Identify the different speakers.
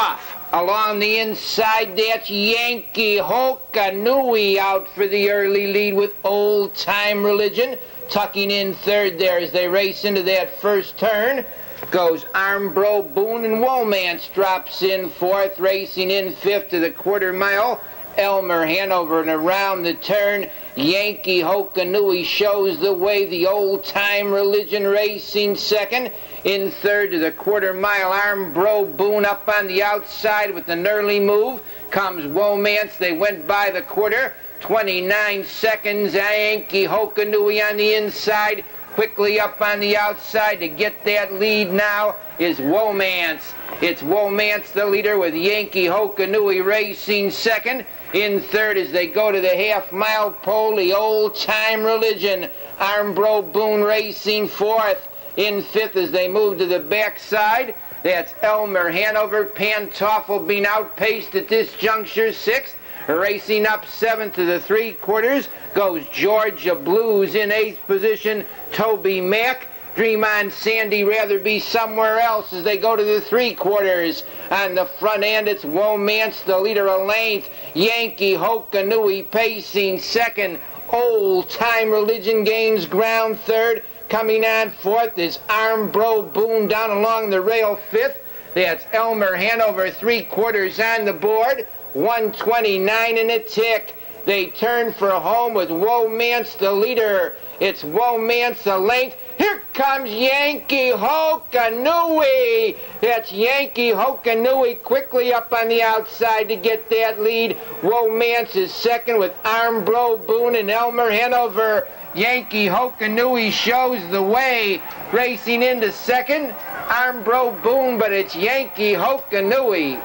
Speaker 1: off. Along the inside, that's Yankee Hokonui out for the early lead with Old Time Religion. Tucking in third there as they race into that first turn. Goes Armbro Boone and Womance drops in fourth, racing in fifth to the quarter mile. Elmer Hanover and around the turn. Yankee Hokonui shows the way. The old time religion racing second. In third to the quarter mile Armbro Boone up on the outside with an early move. Comes Womance. They went by the quarter. 29 seconds. Yankee Hokonui on the inside. Quickly up on the outside to get that lead now is Womance. It's Womance the leader with Yankee Hokonui racing second. In third as they go to the half mile pole, the old time religion. Armbro Boone racing fourth. In fifth as they move to the backside. That's Elmer Hanover. Pantoffel being outpaced at this juncture sixth. Racing up seventh to the three quarters goes Georgia Blues in eighth position. Toby Mack. Dream on Sandy rather be somewhere else as they go to the three quarters. On the front end, it's Womance, the leader of length. Yankee Hokonui pacing second. Old time religion gains ground third. Coming on fourth is Armbro Boone down along the rail fifth. That's Elmer Hanover three quarters on the board. 129 in a tick. They turn for home with Womance the leader. It's Womance the length. Here comes Yankee Hokonui. That's Yankee Hokonui quickly up on the outside to get that lead. Womance is second with Armbro Boone and Elmer Hanover. Yankee Hokonui shows the way, racing into second. Armbro Boone, but it's Yankee Hokonui.